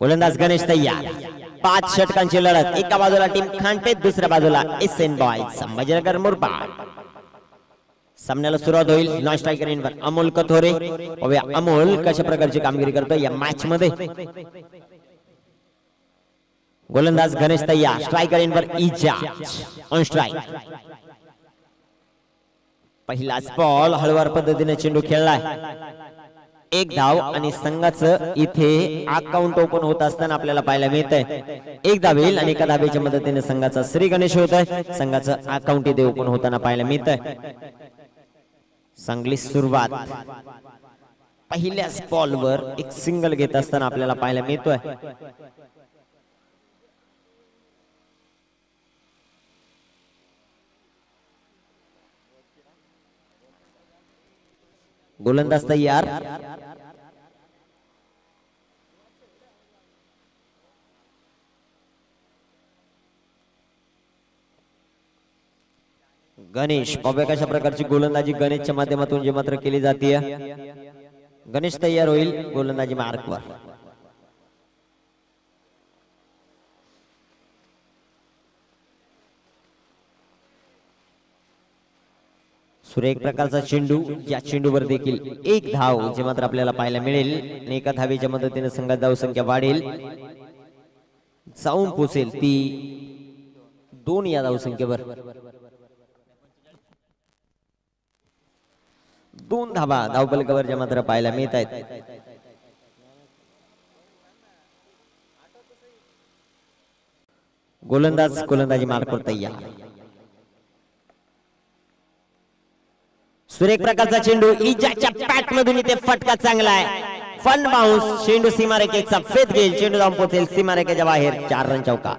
गोलंदाज गणेश तैयार. पाच षटकांची लढत. एका बाजूला टीम खांटे दुसऱ्या बाजूला S N boy Sambhajinagar Murbad. सामन्याला सुरुवात होईल. नॉन स्ट्रायकर इनवर अमोल कथोरे. अमोल कशा प्रकारची कामगिरी करतो या मॅच मध्ये गोलंदाज गणेश तैया स्ट्रायकर इनवर इजा ऑन स्ट्राईक पहिलाच बॉल हळवार पद्धतीने चेंडू खेळलाय. एक धाव आणि संघाचं इथे अकाउंट ओपन होत असताना आपल्याला पाहायला मिळत आहे एक धाव येईल आणि एका धावेच्या मदतीने संघाचा श्री गणेश होत आहे. संघाचं अकाउंट इथे ओपन होताना पाहायला मिळत आहे चांगली सुरुवात. पहिल्याच बॉलवर एक सिंगल घेत असताना आपल्याला पाहायला मिळतोय. गोलंदाज तयार. गणेश बाबा कशा प्रकारची गोलंदाजी गणेशच्या माध्यमातून जे मात्र केली जाते गणेश तयार होईल गोलंदाजी मार्कवर. सुरेख प्रकारचा चेंडू या चेंडूवर देखील एक धाव जे मात्र आपल्याला पाहायला मिळेल. आणि एका धावेच्या मदतीने संघात धाव संख्या वाढेल. जाऊन पोचेल ती दोन या धाव संख्येवर. दोन धावा धावपलकावर ज्या मात्र पाहायला मिळत आहेत. गोलंदाज गोलंदाजी मार्कवर तयार. सुरेख प्रकारचा चेंडू इजाच्या पॅट मधून इथे फटका चांगला आहे. फन बाउन्स चेंडू सीमारेखेचा फेत घेईल. चेंडू जाऊन पोहोचेल सीमारेखेच्या बाहेर. चार रन चौका.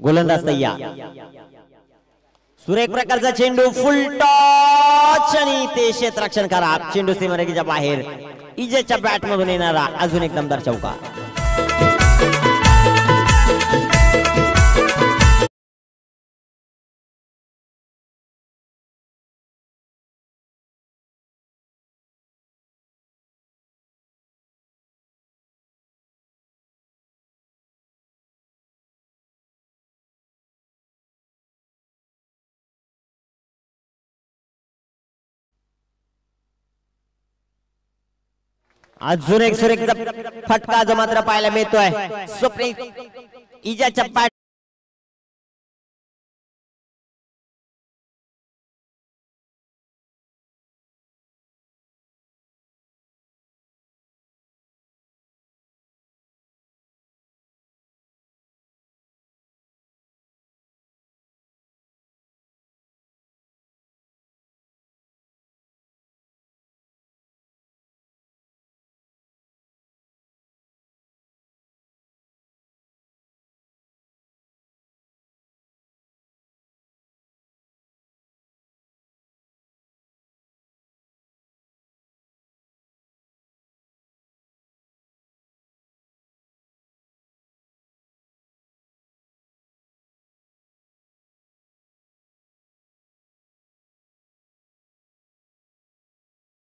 गोलंदाज तय्यार सुरेख प्रकारचा चेंडू फुल टॉच आणि ते क्षेत्ररक्षण करा. चेंडू सीमारेखेच्या बाहेर. इजेच्या बॅट मधून येणारा अजून एक दमदार चौका. अजून एक सुरेख फटका जो मात्र पाहायला मिळतोय. स्वप्नील इजाच्या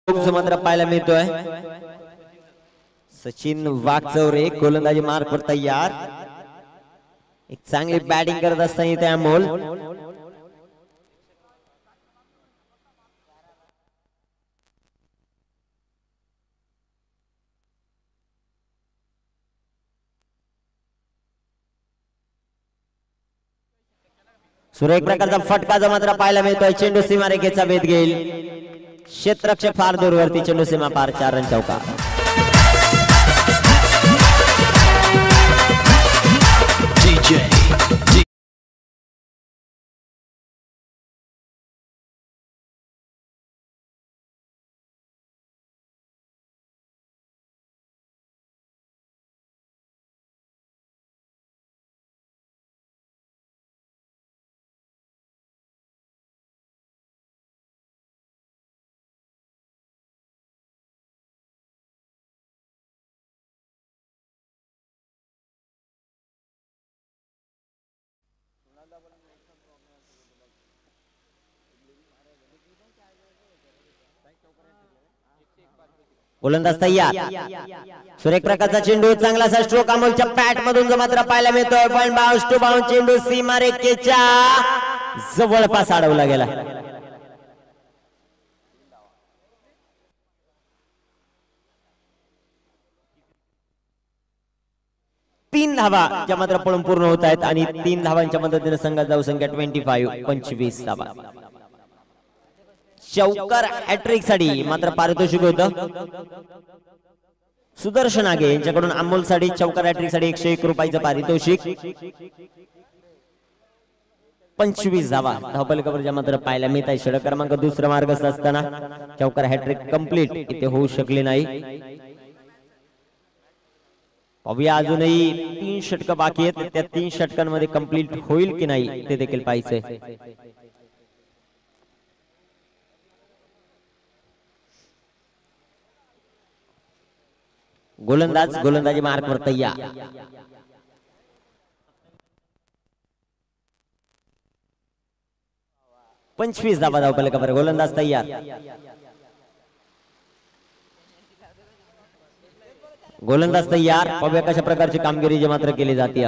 मात्र पाहायला मिळतोय. सचिन वाघचौरे गोलंदाजी मार्कवर तयार. एक चांगली बॅटिंग करत असताना इथे अमोल. सुरेख प्रकारचा फटका जो मात्र पाहायला मिळतोय. चेंडू सीमारेखेचा वेध घेईल. क्षेत्र फार दूरवरती चेंडू सीमा पार चार रन चौका. गोलंदाज तयार. सुरेख प्रकारचा चेंडू चांगला असा स्ट्रोक अमोलच्या पॅट मधून जो मात्र पाहायला मिळतोय. पण बाउन्स टू बाउन्स चेंडू सीमा रेखेच्या जवळपास अडवला गेला. तीन धावा ज्या मात्र पळून पूर्ण होत आहेत आणि तीन धावांच्या मदतीने संघात जाऊ संख्या ट्वेंटी फाईव्ह पंचवीस धावा. चौकार हॅट्रिकसाठी मात्र पारितोषिक होत. सुदर्शन आगे यांच्याकडून अमोलसाठी चौकार हॅट्रिकसाठी एकशे एक रुपयाचं पारितोषिक. पंचवीस धावा. धावपलकावर मात्र पाहायला मिळत आहे षटक क्रमांक दुसरा मार्ग असताना चौकार हॅट्रिक कंप्लीट. इथे होऊ शकले नाही. पाहूया अजूनही तीन षटक बाकी आहेत. त्या तीन षटकांमध्ये कंप्लीट होईल की नाही ते देखील पाहायचंय. गोलंदाज गोलंदाजी मार्कवर तयार. पंचवीस दाबा धाव का बरं गोलंदाज तयार. गोलंदाज तयार. कशा प्रकारची कामगिरी जे मात्र केली जाते.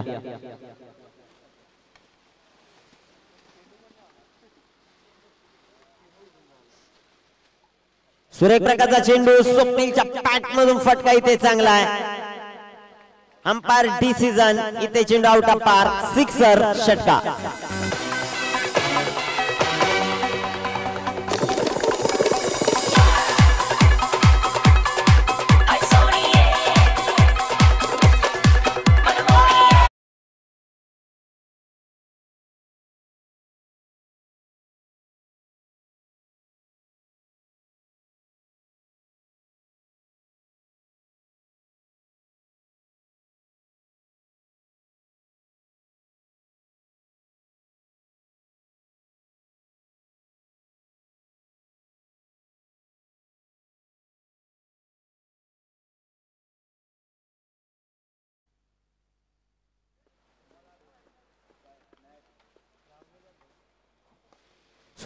सुरेख प्रकारचा चेंडू स्वप्नीलच्या पॅट मधून फटका इथे चांगला आहे. अंपायर डिसिजन इथे चेंडू आउट ऑफ पार सिक्सर षटका.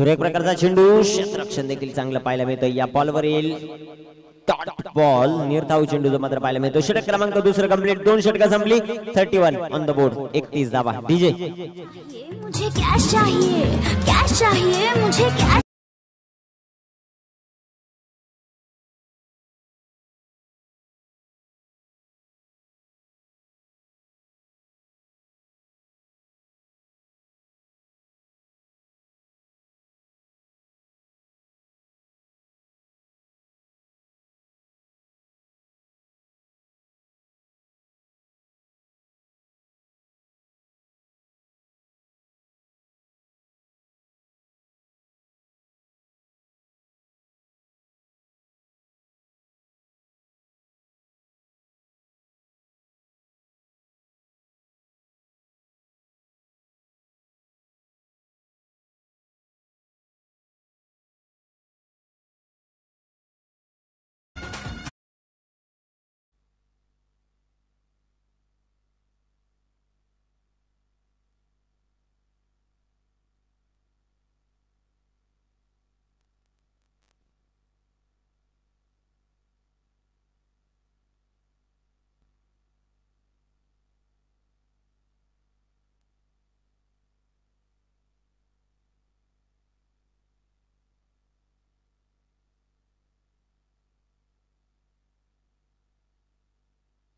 सुरेख प्रकारचा चेंडू क्षेत्ररक्षण देखील चांगलं पाहायला मिळतं या बॉलवरील डॉट बॉल निर्धाव चेंडू जो मात्र पाहायला मिळतो षटक क्रमांक दुसरं कंप्लीट दोन षटक संपली. Thirty one on the board एकतीस धावा. डीजे मुझे कैश चाहिए? कैश चाहिए? मुझे कैश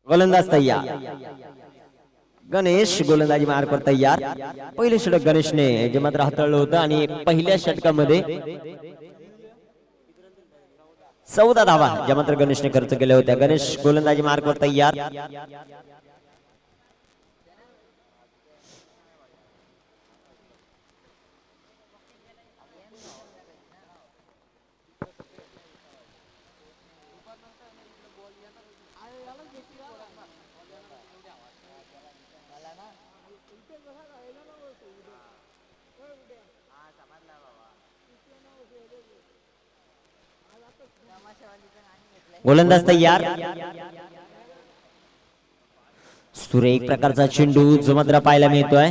गोलंदाज तयार। गणेश गोलंदाजी मार्कवर तयार। पहिले षटक गणेशने जे मात्र हाताळलं होतं आणि पहिल्या षटकामध्ये चौदा धावा ज्या मात्र गणेशने खर्च केल्या होत्या. गणेश गोलंदाजी मार्कवर तयार. गोलंदाज तयार. एक प्रकारचा चेंडू जो मात्र पाहायला मिळतोय.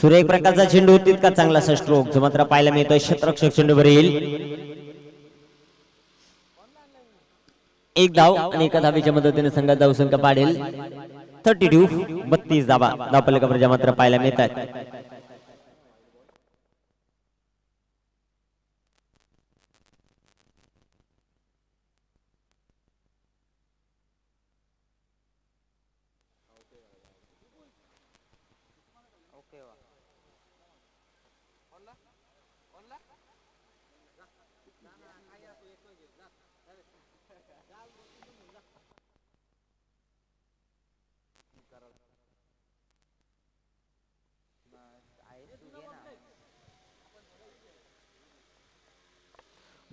सुरेख प्रकारचा चेंडू तितका चांगला स्ट्रोक जो मात्र पाहायला मिळतोय क्षेत्ररक्षक चेंडूवर येईल एक धाव आणि एका धावेच्या मदतीने संघात धाव संख्या पाडेल थर्टी टू बत्तीस धावा. प्रजा मात्र पाहायला मिळतात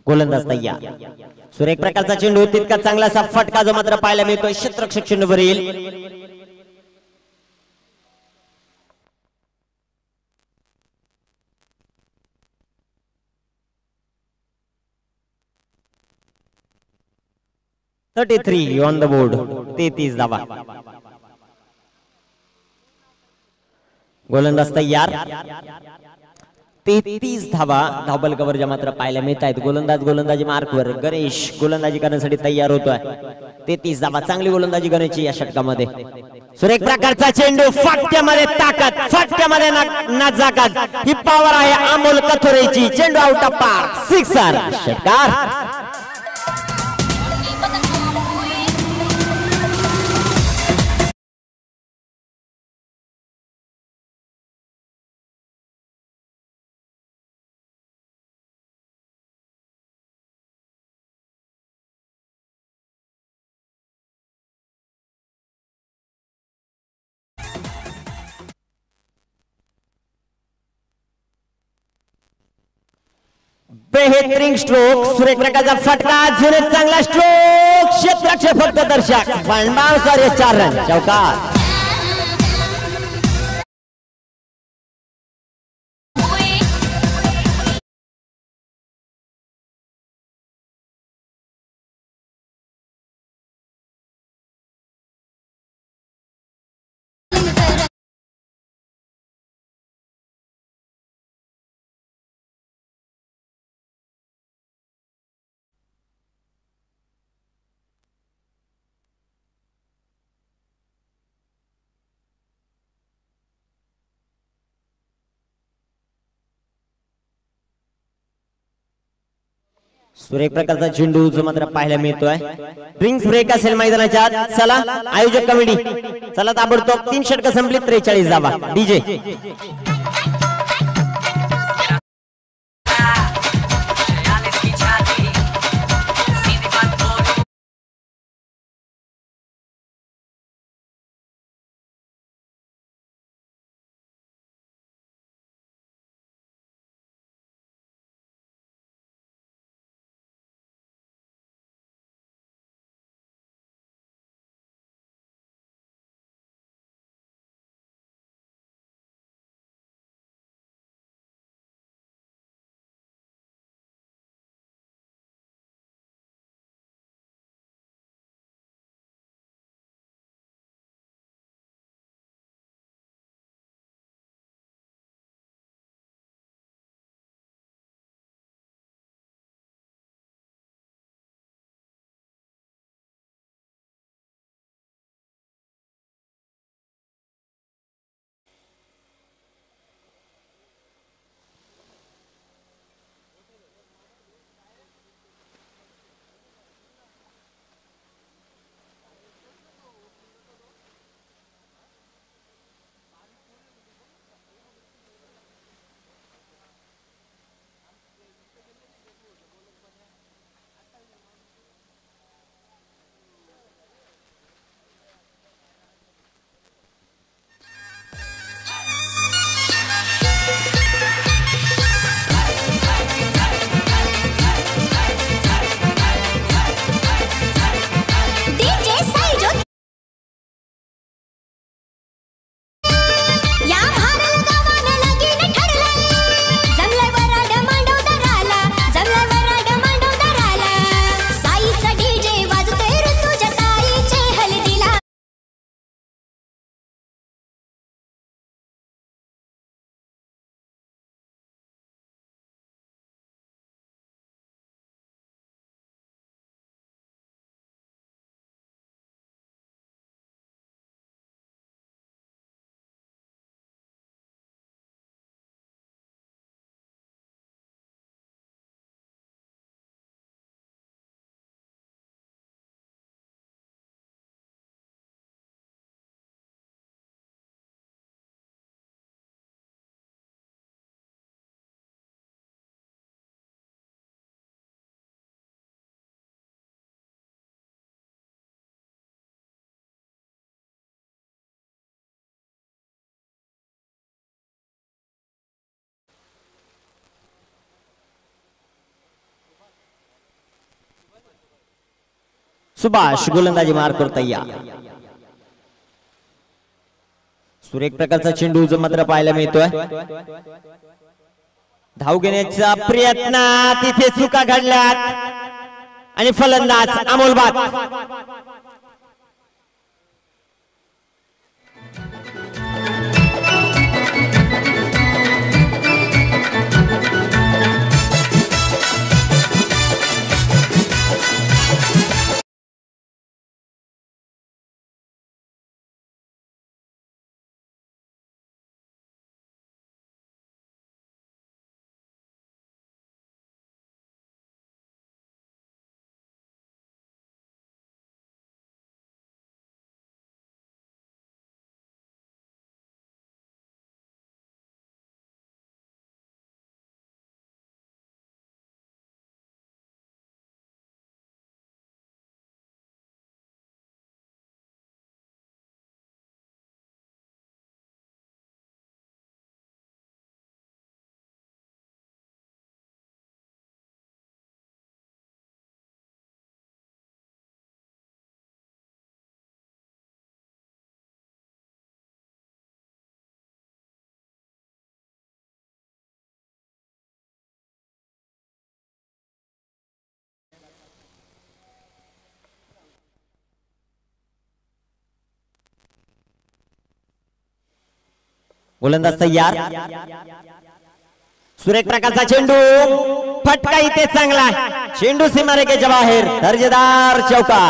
गोलंदाज तय्यार सुरेख प्रकारचा चेंडू तितका चांगला असा फटका जो मात्र पाहायला मिळतोय. क्षेत्ररक्षक चेंडूवर येईल. Thirty three on the board तेहतीस धावा. गोलंदाज तयार. तेहतीस धावा धावबल कव्हरच्या मात्र पाहायला मिळत आहेत गोलंदाज गोलंदाजी मार्कवर. गणेश गोलंदाजी करण्यासाठी तयार होतोय. तेहतीस धावा चांगली गोलंदाजी करण्याची या षटकामध्ये. सुरेख प्रकारचा चेंडू फाटक्यामध्ये ताकद फाटक्यामध्ये ना- नाजाकत ही पॉवर आहे अमोल कथोरेची. चेंडू आउट ऑफ पार सिक्सर षटकार. बेहतरीन स्ट्रोक सुरेख फटका जुने चांगला स्ट्रोक क्षेत्रक्षे फक्त दर्शक वनबाव सॉरी चार रन चौकार. सुरेख प्रकारचा चेंडू जो मात्र पाहायला मिळतोय. ड्रिंक्स ब्रेक असेल मैदानाच्या आत. चला आयोजक कमिटी. चला ताबडतोब. तीन षटक संपली त्रेचाळीस जावा. डीजे सुभाष गोलंदाजी मार तयार. सुरेख प्रकारचा चेंडू जो मात्र पाहायला मिळतोय. धाव घेण्याचा प्रयत्न तिथे चुका घडल्यात. आणि फलंदाज अमोल गोलंदाज तयार. सुरेख प्रकारचा चेंडू. फटका इथे चांगला चेंडू सीमारेखेच्या बाहेर दर्जेदार चौका.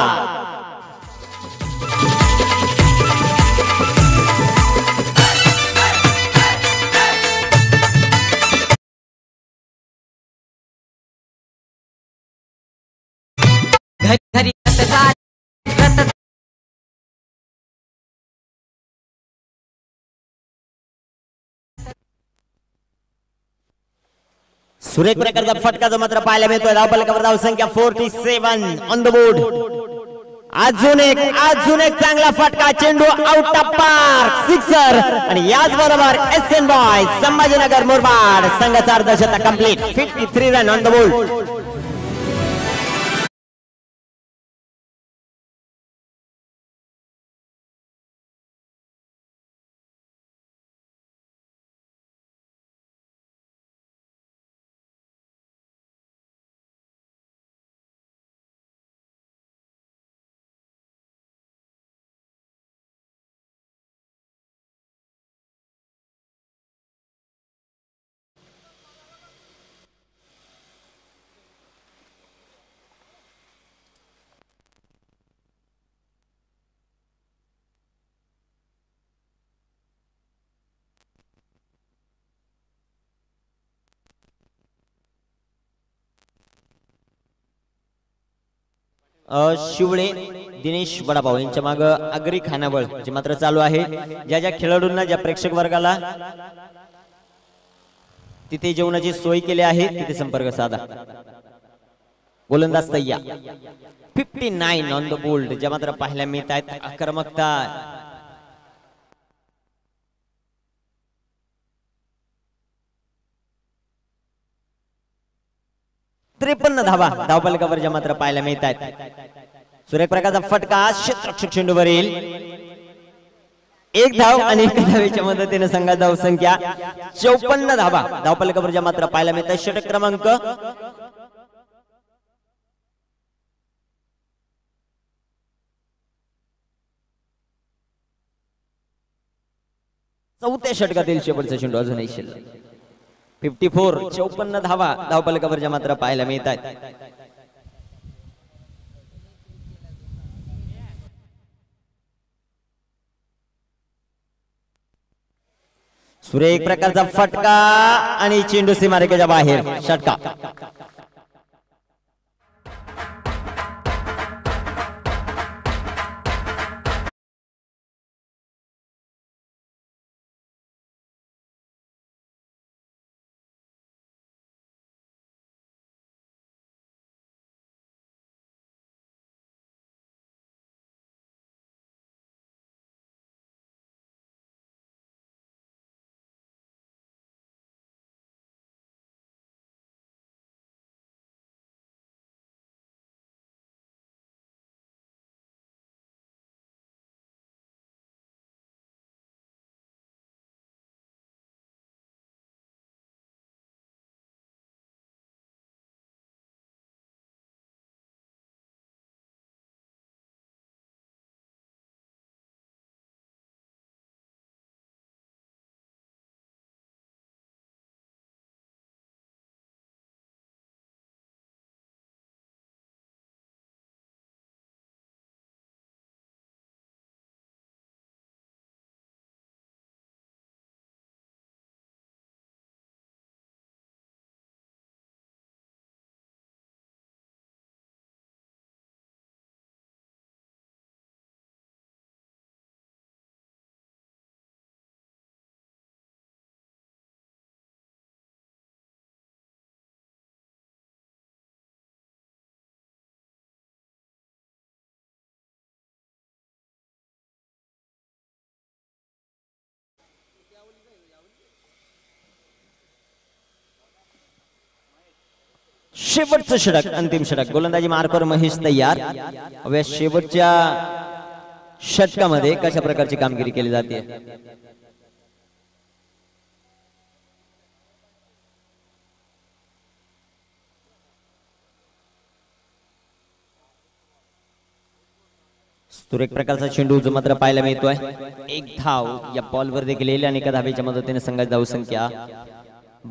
घरी घरी सुरेख प्रकारचा फटका जो मात्र पाहायला मिळतोय. धावपलकावर धाव संख्या forty seven on the board अजून एक अजून एक चांगला फटका. चेंडू आउट ऑफ पार्क सिक्सर आणि याच बरोबर S N boy Sambhajinagar Murbad. संघाचा अर्धशतक complete fifty three run on the board Shivle Dinesh vadapav यांच्या माग अग्री खानावळ जे मात्र चालू आहे. ज्या ज्या खेळाडूंना ज्या प्रेक्षक वर्गाला तिथे जेवणाची सोय केली आहे तिथे संपर्क साधा. गोलंदाज तय्या. Fifty nine on the board ज्या मात्र पाहायला मिळत आहेत आक्रमकता. त्रेपन्न धावा. धावपलकावर ज्या मात्र पाहायला मिळत आहेत सुरेख फटका क्षेत्रक्षक चेंडूवरील. एक धाव आणि एका धावेच्या मदतीने संघात धाव संख्या चौपन्न धावा. धावपलकावर ज्या मात्र पाहायला मिळतात षटक क्रमांक. चौथ्या षटकातील शेवटचा चेंडू अजूनही शिल्लक. फिफ्टी फोर चौपन्न धावा धावपलकावरच्या मात्र पाहायला मिळत आहेत सुरेख प्रकारचा फटका आणि चेंडू सीमारेखेच्या बाहेर. षटका. शेवटचं षटक अंतिम षटक गोलंदाजी मार्कवर महेश तयार. हव्या शेवटच्या षटकामध्ये कशा प्रकारची कामगिरी केली जाते? सुरेख प्रकारचा चेंडू जो मात्र पाहायला मिळतोय. एक धाव या बॉलवर देखील येईल आणि एका धावेच्या मदतीने संघाची धावसंख्या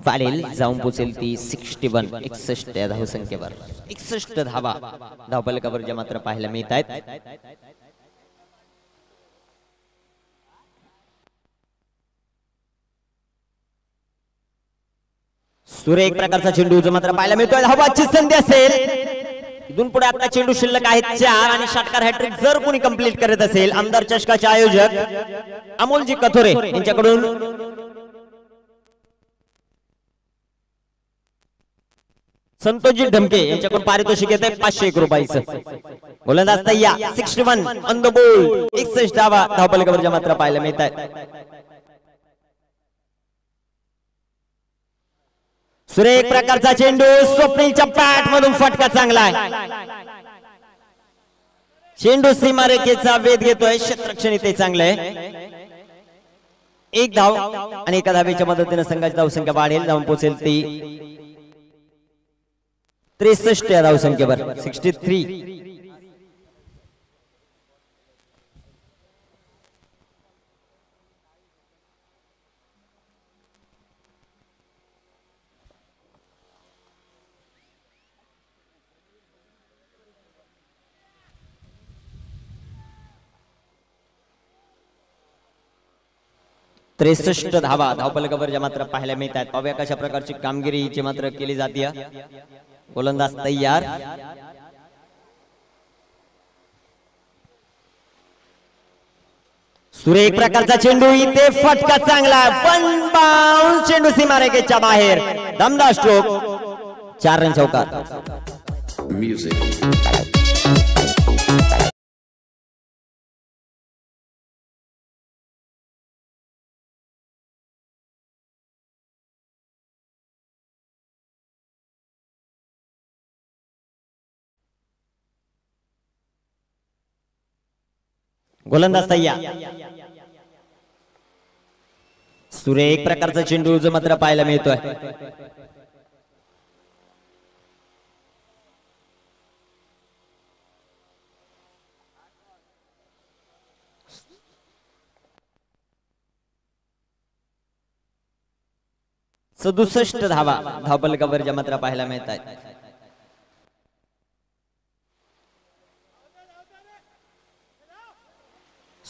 वाढेल जाऊन पोचेल ती सिक्स्टी वन एकसष्ट या धावसंख्येवर. एकसष्ट धावा. धावपलकावर ज्या मात्र पाहायला मिळत आहेत सुरेख प्रकारचा चेंडू जो मात्र पाहायला मिळतोय. धावाची संधी असेल. इथून पुढे आता चेंडू शिल्लक आहेत चार आणि षटकार हॅट्रिक जर कोणी कंप्लीट करत असेल आमदार चषकाचे आयोजक अमोलजी कथोरे यांच्याकडून संतोषजी ढमके यांच्याकडून पारितोषिक येते पाचशे एक रुपयाचं. गोलंदाज तय्या sixty one on the board एकसष्ट धावा धावपलकावरच्या मात्र पाहायला मिळत आहेत सुरेख प्रकारचा चेंडू स्वप्नीलच्या पॅट मधून फटका चांगला आहे. चेंडू सीमारेखेचा वेध घेतोय शत्रक्षणी ते चांगलं आहे. एक धाव आणि एका धावेच्या मदतीने संघाची धावसंख्या वाढेल धावून पोचेल ती त्रेसष्ट या धावसंख्येवर. सिक्स्टी थ्री त्रेसष्ट धावा धावपलकावर ज्या मात्र पाहायला मिळत आहेत पाहूया कशा प्रकारची कामगिरी जी मात्र केली जाते गोलंदाज तयार सुरेख प्रकारचा चेंडू इथे फटका चांगला. पण बाउन चेंडू सीमारेखेच्या बाहेर. दमदा स्ट्रोक चार रन चौकार म्युझिक गोलंदाज तय्या एक प्रकारचा चेंडू जो मात्र पाहायला मिळतोय. सदुसष्ट धावा धावपलकावर ज्या मात्र पाहायला मिळत आहेत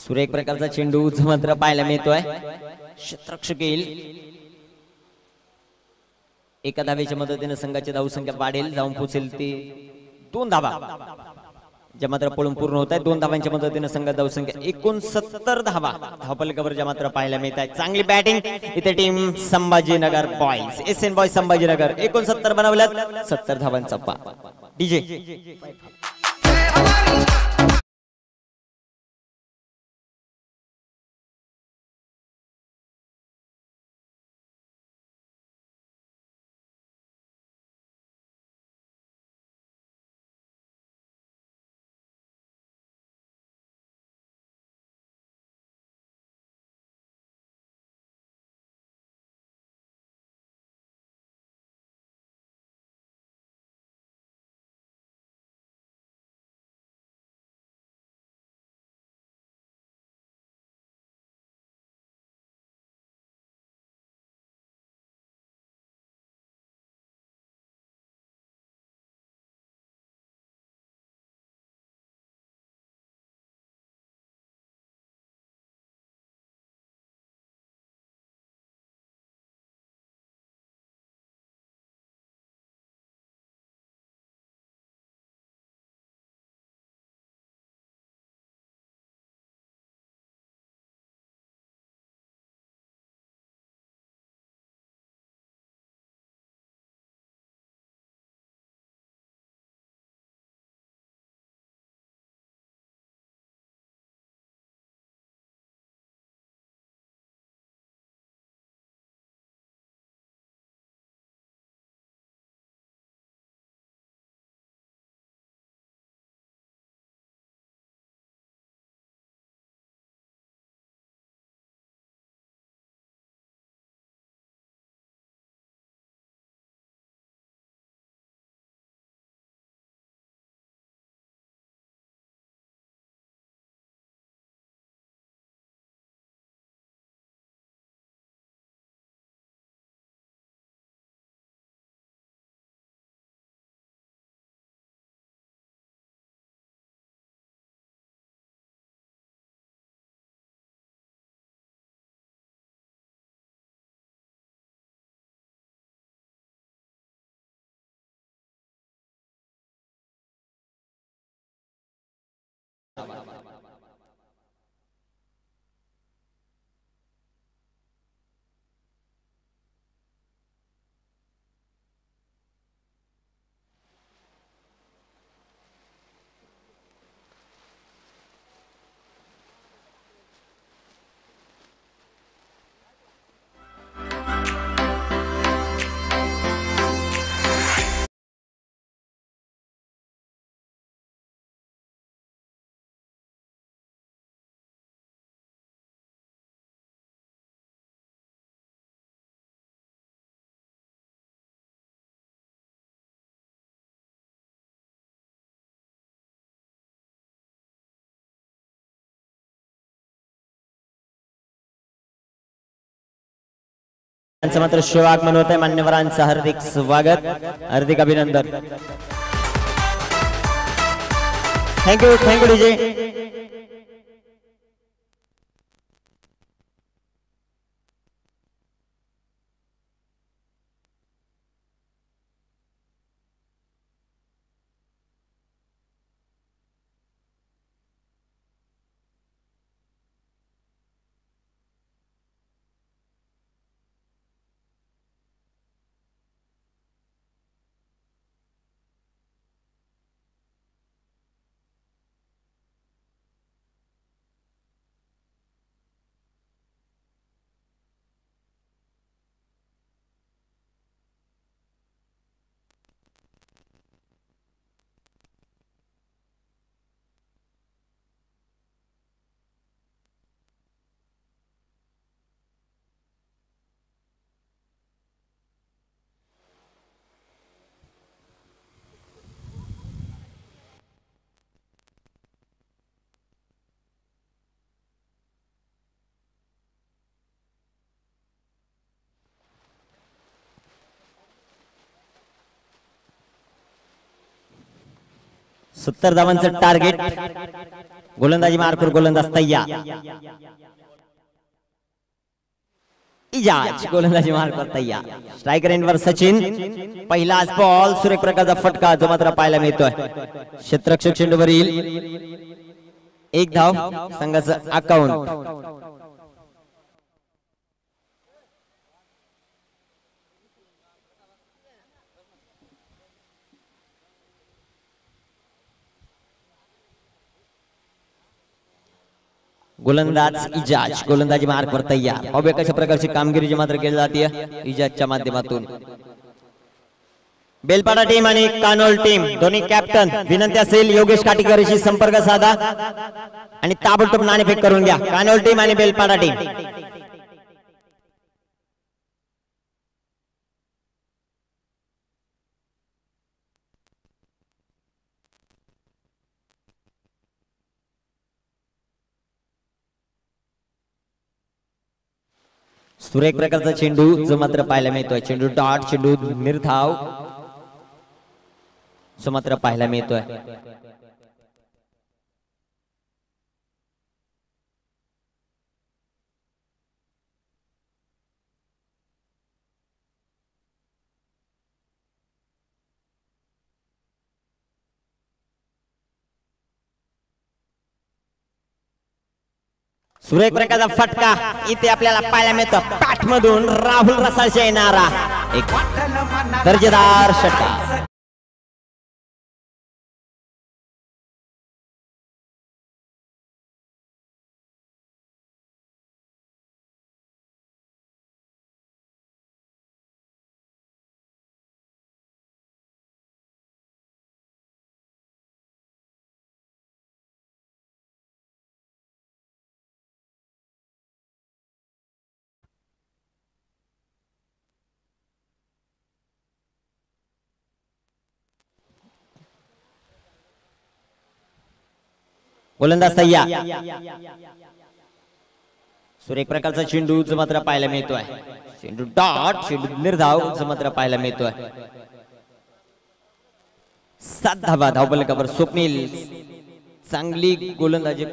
सुरेख प्रकारचा चेंडू मात्र पाहायला मिळतोय. क्षेत्रक्षक येईल. एका धावेच्या मदतीने संघाची धावसंख्या वाढेल. जाऊन पोचेल ती. दोन धावा. ज्या मात्र पळून पूर्ण होत आहेत दोन धावांच्या मदतीने संघात धावसंख्या एकोणसत्तर धावा. धावपलकावर ज्या मात्र पाहायला मिळत आहेत. चांगली बॅटिंग इथे team Sambhajinagar boys S N boys Sambhajinagar. एकोणसत्तर बनवल्यात. सत्तर धावांचा पा. DJ Ah, va. त्यांचं मात्र शिवागमन होत आहे मान्यवरांचं हार्दिक स्वागत. हार्दिक अभिनंदन. थँक्यू थँक्यू डीजे सत्तर धावांचं टार्गेट गोलंदाजी मार्कवर गोलंदाज तय्या. इजाज गोलंदाजी मार्कवर तय्या. स्ट्रायकर एंडवर सचिन. पहिलाच बॉल सुरेख प्रकारचा फटका जो मात्र पाहायला मिळतोय. क्षेत्रक्षक चेंडूवरील एक धाव संघाचं अकाउंट गोलंदाज इजाज. गोलंदाजी मार्कवर तयार. पाहूया कशा प्रकारची कामगिरी जी मात्र केली जाते इजाजच्या माध्यमातून. बेलपाडा टीम आणि कानोल टीम. दोन्ही कॅप्टन विनंती असेल योगेश काटीकरशी संपर्क साधा आणि ताबडतोब नाणेफेक करून घ्या. कानोल टीम आणि बेलपाडा टीम. सुरेख प्रकारचा चेंडू जो मात्र पाहायला मिळतोय. चेंडू डॉट चेंडू निर्धाव. जो मात्र पाहायला मिळतोय. सुरेख फटका इथे आपल्याला पाहायला मिळतो. पॅट मधून राहुल रसाळच्या येणारा एक दर्जेदार षटकार. गोलंदाज सय्या सुरेख प्रकारचा चेंडू मात्र पाहायला मिळतोय. चेंडू डॉट चेंडू निर्धाव मात्र पाहायला मिळतोय. सात धावा धावपलकावर स्वप्नील. चांगली गोलंदाजी.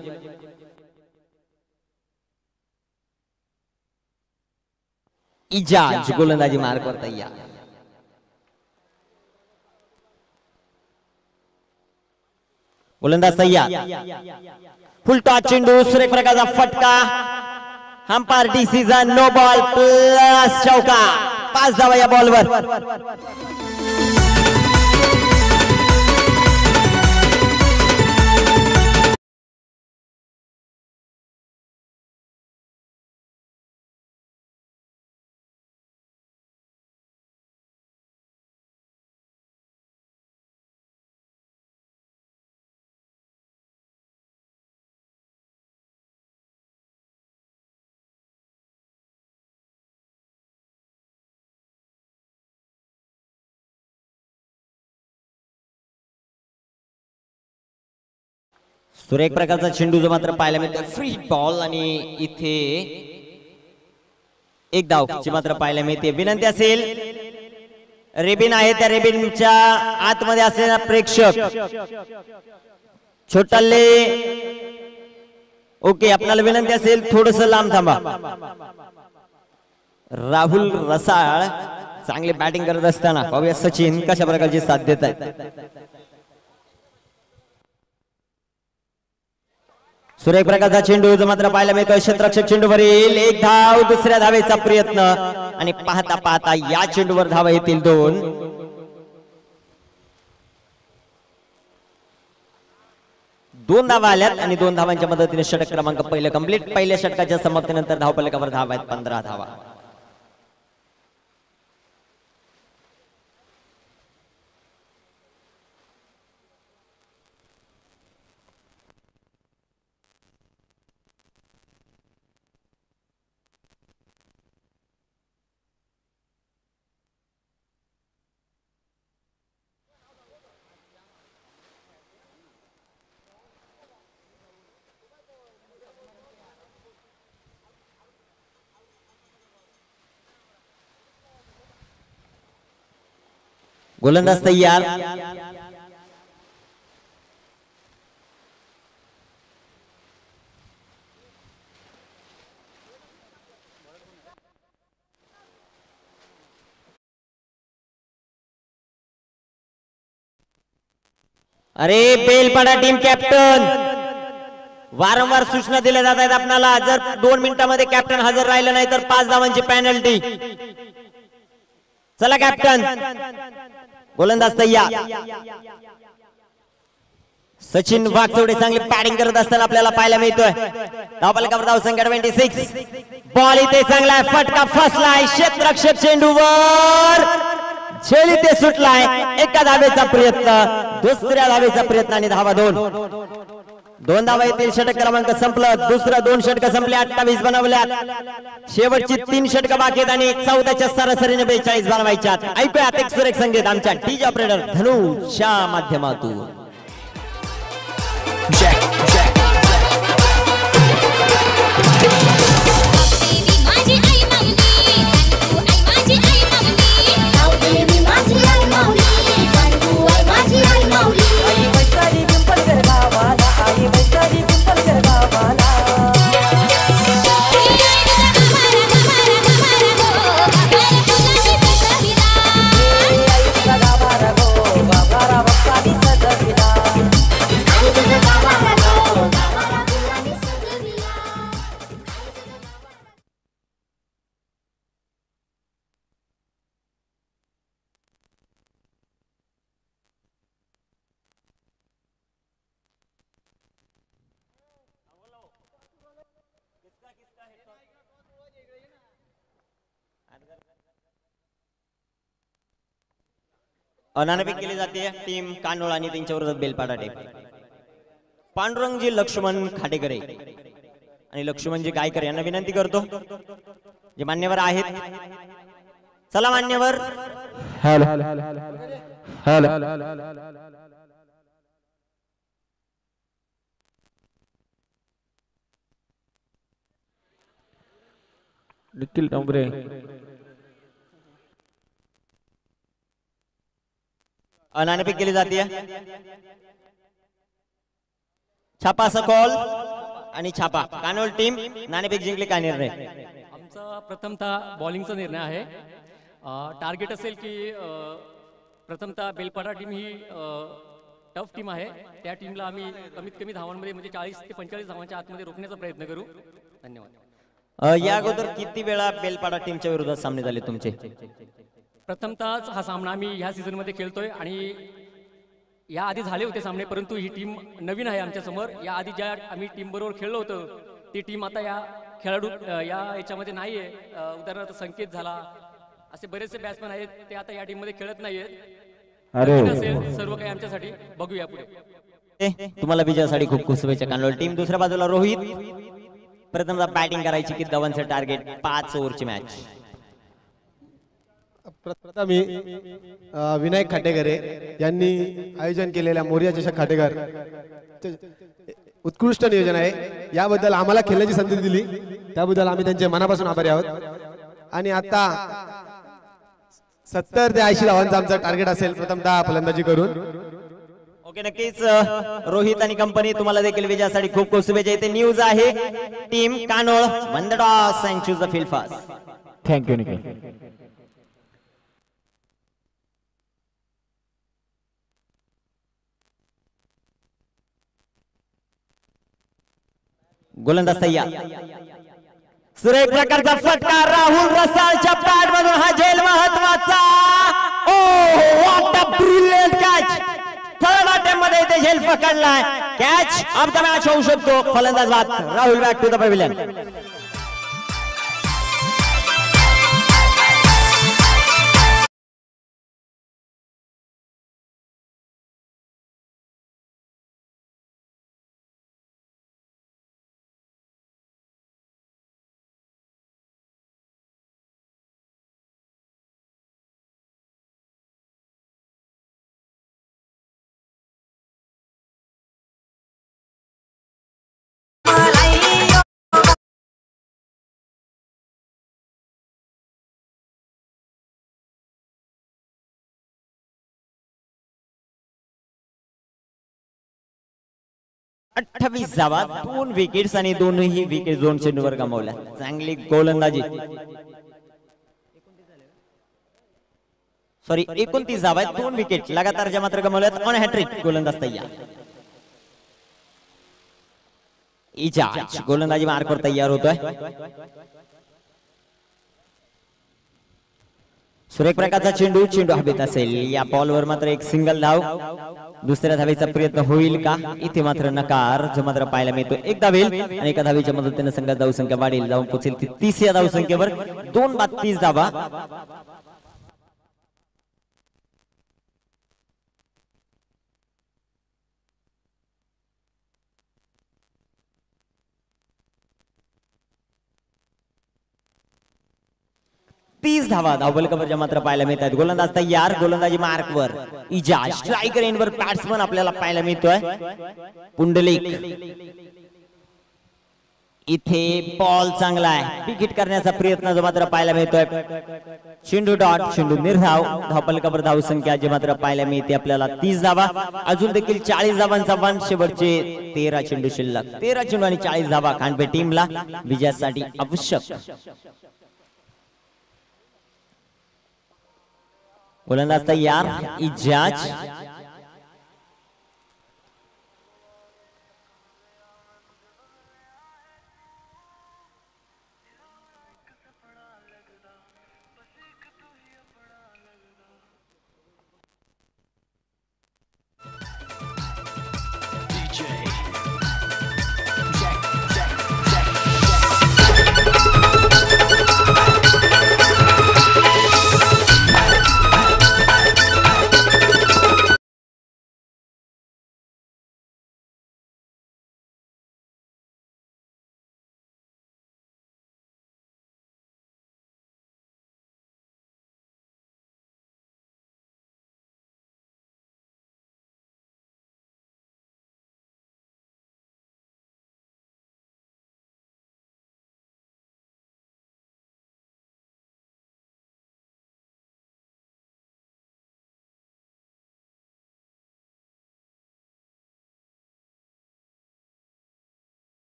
इजाज गोलंदाजी मार्कवर तयार गोलंदाज सय्या. फुलटॉस चेंडू सुरेख प्रकारचा फटका. Umpire decision no ball plus चौका. पाच धावा या बॉलवर सुरेख प्रकारचा चेंडू जो मात्र पाहायला मिळतो फ्री बॉल आणि इथे एक धावची मात्र पाहायला मिळते. विनंती असेल रेबिन आहे त्या रेबिनच्या आतमध्ये असलेला प्रेक्षक. छोटाले ओके आपल्याला विनंती असेल थोडस लांब थांबा. राहुल रसाळ चांगली बॅटिंग करत असताना पाहूया सचिन कशा प्रकारची साथ देत आहेत. सुरेख प्रकारचा चेंडू जो मात्र पाहायला मिळतोय क्षेत्रक्षक चेंडूवरील एक धाव दुसऱ्या धावेचा प्रयत्न. आणि पाहता पाहता या चेंडूवर धावा येतील दोन. दोन धावा आल्यात आणि दोन धावांच्या मदतीने षटक क्रमांक पहिलं कंप्लीट पहिल्या षटकाच्या समाप्तीनंतर धावपलकावर धावा आहेत पंधरा धावा. गोलंदाज तयार अरे बेलपाडा टीम कॅप्टन वारंवार सूचना दिल्या जात आहेत आपणाला जर दोन मिनिटांमध्ये कॅप्टन हजर राहिलं नाही तर पाच धावांची पॅनल्टी चला कॅप्टन गोलंदाज तय्या सचिन वागचौडे चांगली बॅटिंग करत असताना आपल्याला पाहायला मिळतोय. धावपलकावर धाव संख्या ट्वेंटी सिक्स बॉल इथे चांगला आहे फटका फसलाय क्षेत्ररक्षक चेंडूवर. झेल इथे सुटलाय एका धावेचा प्रयत्न. दुसऱ्या धावेचा प्रयत्न आणि धावा दोन. दोन धावा षटक क्रमांक संपलं दुसरं दोन षटक संपले अठ्ठावीस बनवल्या शेवटची तीन षटक बाकी आणि चौदाच्या सरासरीने बेचाळीस बनवायच्या ऐकूयात एक सुरेख संगीत आमच्या टीज ऑपरेटर धनुच्या माध्यमातून. अनानपिक केली जाते. टीम कानोळ आणि त्यांच्यावर विरोधात पांडुरंगजी लक्ष्मण खाडेकरे. आणि लक्ष्मणजी गायकर यांना विनंती करतो. जे मान्यवर आहेत. चला मान्यवर. निखिल डोंगरे अनानपिक केली जाते छापा सकॉल आणि छापा. कानोल टीम नाणेफेक जिंकले काय निर्णय? आमचा प्रथमतः बॉलिंगचा निर्णय आहे. टार्गेट असेल की प्रथमतः बेलपाडा टीम ही टफ टीम आहे. त्या टीमला आम्ही कमीत कमी धावांमध्ये म्हणजे चाळीस ते पंचेचाळीस धावांच्या आतमध्ये रोखण्याचा प्रयत्न करू. धन्यवाद. या अगोदर किती वेळा बेलपाडा टीमच्या विरोधात सामने झाले तुमचे? प्रथमतःच हा सामना आम्ही ह्या सीझनमध्ये खेळतोय आणि या आधी झाले होते सामने परंतु ही टीम नवीन आहे आमच्यासमोर. या आधी ज्या आम्ही टीम बरोबर खेळलो होतो ती टीम आता या खेळाडू या याच्यामध्ये नाही आहे उदाहरणार्थ संकेत झाला. असे बरेचसे बॅट्समॅन आहेत ते आता या टीममध्ये खेळत नाहीयेत. नवीन असेल सर्व काही आमच्यासाठी बघूया पुढे. तुम्हाला विजयासाठी खूप खूप शुभेच्छा. कानोल टीम दुसऱ्या बाजूला रोहित. प्रथमदा बॅटिंग करायची की धवनचं टार्गेट पाच ओव्हरची मॅच प्रथम विनायक खाटेकरे यांनी आयोजन केलेल्या मोर्या चषक खाटेकर. उत्कृष्ट नियोजन आहे. याबद्दल आम्हाला खेळण्याची संधी दिली. त्याबद्दल आम्ही त्यांचे मनापासून आभारी आहोत. आणि आता सत्तर ते ऐंशी धावांचा आमचा टार्गेट असेल. प्रथमतः फलंदाजी करून. ओके नक्कीच रोहित आणि कंपनी तुम्हाला देखील विजयासाठी खूप खूप शुभेच्छा. इथे न्यूज आहे. Team Kanol मंदडॉस and choose the field fast thank you Nikhil गोलंदाज तयार सुरेख प्रकारचा फटका राहुल रसाळच्या पॅड मधून हा झेल महत्त्वाचा. ओ what a brilliant catch third अटेम्प्टमध्ये इथे झेल पकडलाय. कॅच ऑफ द मॅच होऊ शकतो. फलंदाज बाद. Rahul back to the pavilion अठ्ठावीस जावा दोन विकेट्स आणि दोनही विकेट दोन चेंडूवर गमावल्या. चांगली गोलंदाजी. सॉरी एकोणतीस जावा आहेत दोन विकेट लगातारच्या मात्र गमावल्यात ऑन हॅट्रिक गोलंदाज तयार. इजाज गोलंदाजी मार्कवर तयार होतोय. सुरेख प्रकारचा चेंडू चेंडू हवेत असेल. या बॉलवर मात्र एक सिंगल धाव. दुसऱ्या धावेचा प्रयत्न होईल का? इथे मात्र नकार. जो मात्र पाहायला मिळतो एक धावेल आणि एका धावेच्या मदतीने संघात धावसंख्या वाढेल. जाऊन पोहोचेल ती तीस या धावसंख्येवर. दोन बाद तीस धावा. तीस धावा. धावबलकावरच्या मात्र पाहायला मिळत आहेत गोलंदाज तयार. गोलंदाजी मार्कवर. इजा. स्ट्रायकर एंडवर बॅट्समन आपल्याला पाहायला मिळतोय. पुंडलिक. इथे बॉल चांगला आहे. विकेट करण्याचा प्रयत्न जो मात्र पाहायला मिळतोय. चेंडू डॉट चेंडू निर्धाव. धावपलकावर धाव संख्या जे मात्र पाहायला मिळते आपल्याला. तीस धावा. अजून देखील चाळीस धावांचा वन शेवटचे तेरा चेंडू शिल्लक. तेरा चेंडू आणि चाळीस धावा खांडपे टीमला. विजयासाठी आवश्यक. गोलंदाज तयार इजाज?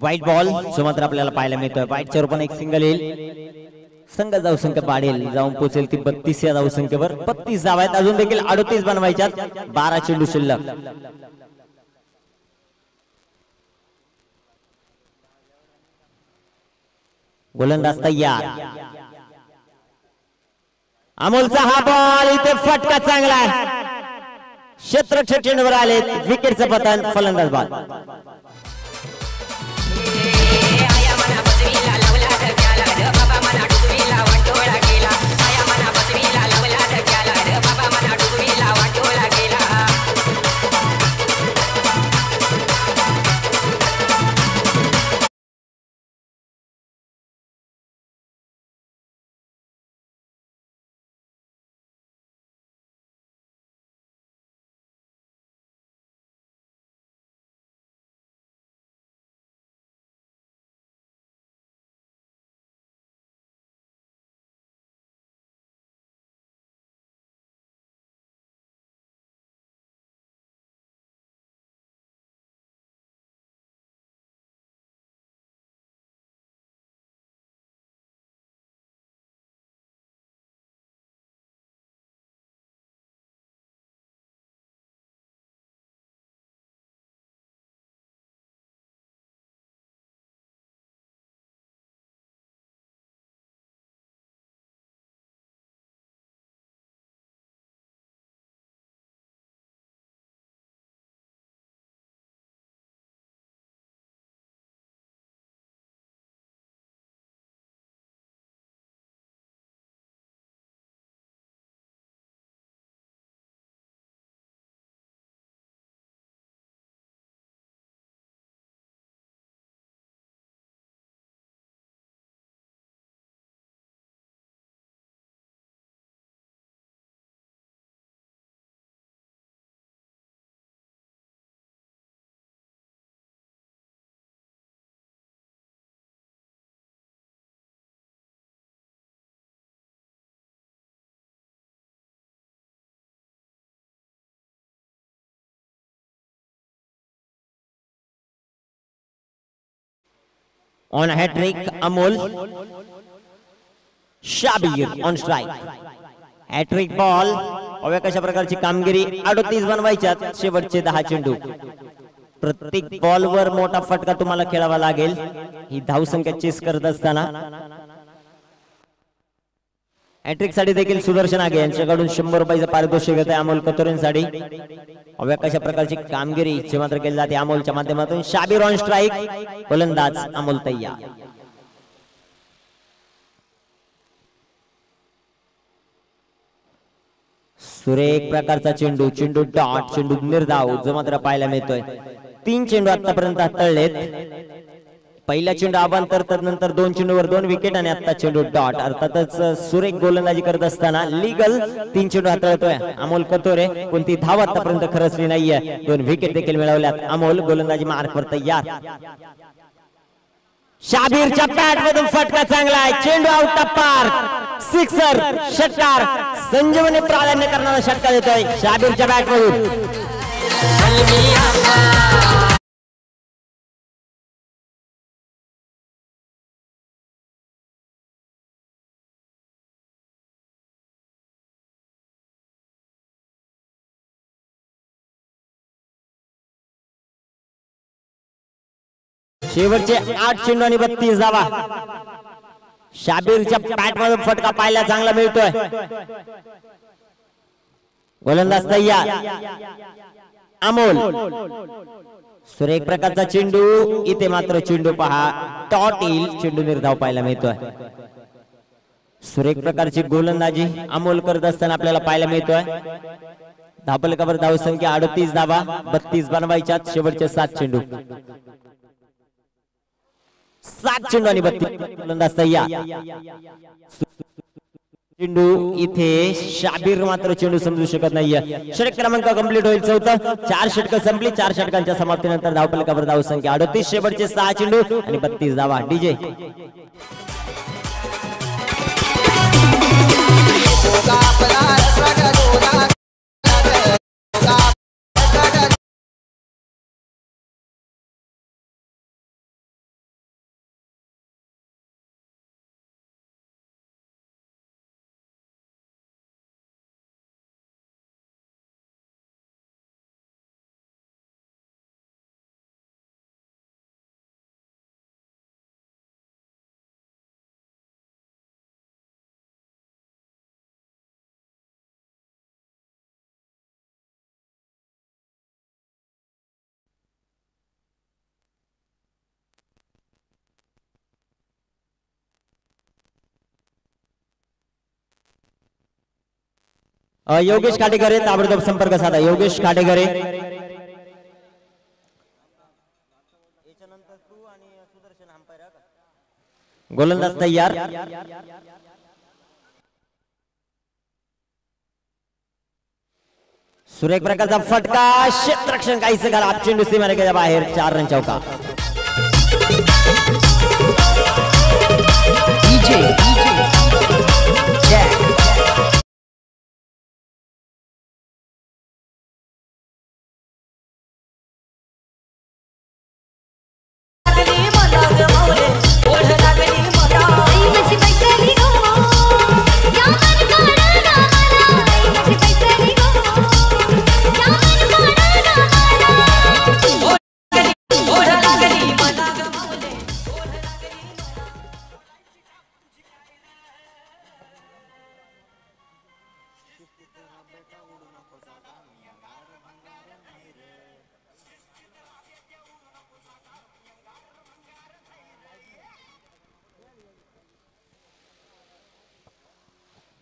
व्हाईट बॉल जो मात्र आपल्याला पाहायला मिळतोय. व्हाईटच्या रूपाने एक सिंगल येईल. संघ जाऊ संख्या पाडेल. जाऊन पोहोचेल ती बत्तीस या जाऊ संख्येवर बत्तीस जाव आहेत अजून देखील अडतीस बनवायच्यात. बारा चेंडू शिल्लक. गोलंदाज तयार. अमोलचा हा बॉल इथे फटका चांगला आहे. क्षेत्ररक्षक चेंडूवर आले विकेटचं पतन फलंदाज ball on hattrick Amol on on Hat hattrick ball अव्या कशा प्रकारची कामगिरी? अडतीस बनवायच्यात. शेवटचे दहा चेंडू. प्रत्येक बॉलवर मोठा फटका तुम्हाला खेळावा लागेल. ही धावसंख्या चेस करत असताना. हॅट्रिकसाठी देखील सुदर्शन आगे. यांच्याकडून शंभर रुपयाचं पारितोषिक येत आहे अमोल कतोरेंसाठी. अव्या कशा प्रकारची कामगिरी जे मात्र केली जाते अमोलच्या माध्यमातून. शाबीर ऑन स्ट्राईक गोलंदाज अमोल सुरे सुरेख प्रकारचा चेंडू. चेंडू डॉट चेंडू निर्धाव. जो मात्र पाहायला मिळतोय. तीन चेंडू आतापर्यंत हाताळलेत. पहिला चेंडू अबांतर तर नंतर दोन चेंडूवर दोन विकेट आणि आता चेंडू डॉट अर्थातच सुरेख गोलंदाजी करत असताना लिगल तीन चेंडू हाताळतोय. अमोल कतोरे कोणती धाव आतापर्यंत खरचली नाहीये. दोन विकेट देखील मिळवल्यात. अमोल गोलंदाजी मार्कवर तयार. शाबीरच्या पॅट मधून फटका चांगला आहे. चेंडू आउट पार्क सिक्सर षटकार संजीवने प्राधान्य करणारा षटकार देतोय शाबीरच्या बॅट मधून. शेवटचे आठ चेंडू आणि बत्तीस धावा. शाबीरच्या पॅट मधून फटका पाहायला चांगला मिळतोय. गोलंदाज तयार. अमोल. सुरेख प्रकारचा चेंडू. इथे मात्र चेंडू पहा. टॉट येईल चेंडू निर्धाव पाहायला मिळतोय. सुरेख प्रकारची गोलंदाजी अमोल करत असताना आपल्याला पाहायला मिळतोय. धापलकावर धाव संख्या अडतीस धावा. बत्तीस बनवायच्या शेवटचे सात चेंडू. सात चेंडू आणि बत्तीस फलंदाज तयार चेंडू इथे शाबीर मात्र चेंडू समजू शकत नाहीये. षटक क्रमांक कंप्लीट होईल चौथं. चार षटक संपली. चार षटकांच्या समाप्तीनंतर धावपलकावर धाव संख्या अडतीस. शेवटचे सहा चेंडू आणि बत्तीस धावा. डीजे. आपला योगेश काटेकरे ताबडतोब संपर्क साधा. योगेश काटेकरे गोलंदाज तयार. सुरेख प्रकारचा फटका. क्षेत्रक्षण काहीच करा चेंडू सीमारेखेच्या बाहेर. चार रन चौका. DJ,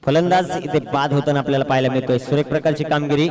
फलंदाज इथे बाद होताना आपल्याला पाहायला मिळतोय. सुरेख प्रकारची कामगिरी.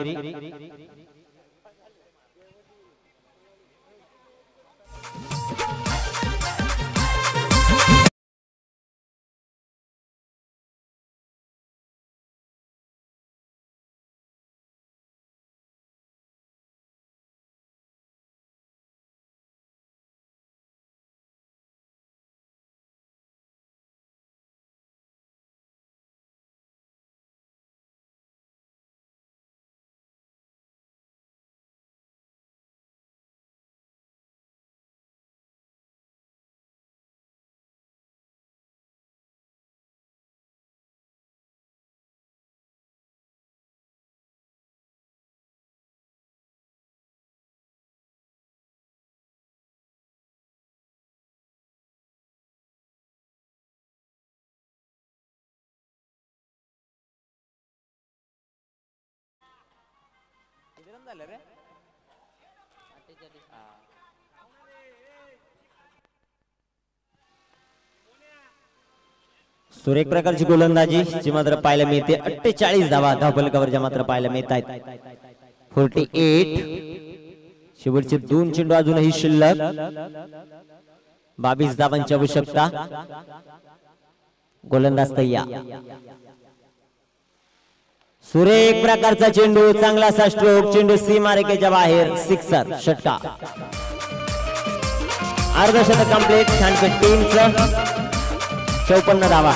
सुरेख प्रकारची गोलंदाजी जी मात्र पाहायला मिळते. अठ्ठेचाळीस धावा धावफलकावरच्या मात्र पाहायला मिळत आहेत फोर्टी एट. शेवटचे दोन चेंडू अजूनही शिल्लक. बावीस धावांची आवश्यकता. गोलंदाज तय्या सुरेख प्रकारचा चेंडू चांगला स्ट्रोक चेंडू सीमारेखेच्या बाहेर सिक्सर षटका. अर्धशतक कंप्लीट छानपैकी टीमचं चौपन्न धावा.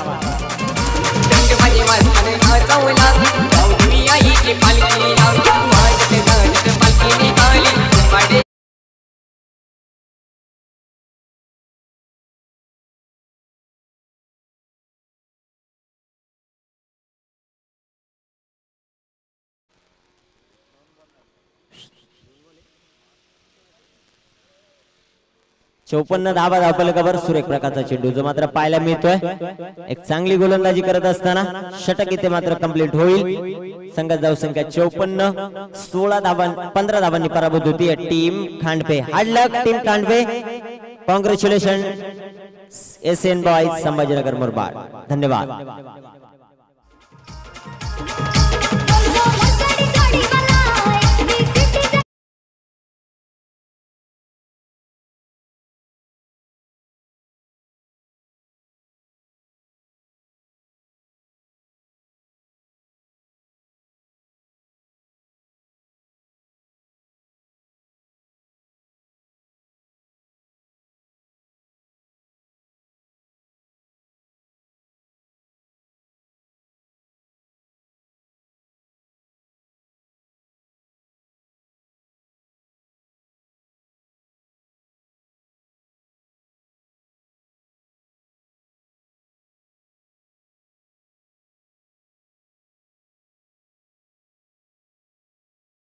चौपन्न धावा धावपलकावर सुरेख प्रकारचा चेंडू. जो मात्र पाहायला मिळतोय. एक चांगली गोलंदाजी करत असताना षटक इथे मात्र कंप्लीट होईल. संघात जाऊ संख्या चौपन्न. सोळा धावां पंधरा धावांनी पराभूत होती team Khandpe. हाडलक team Khandpe. Congratulation S N boy Sambhajinagar Murbad. धन्यवाद.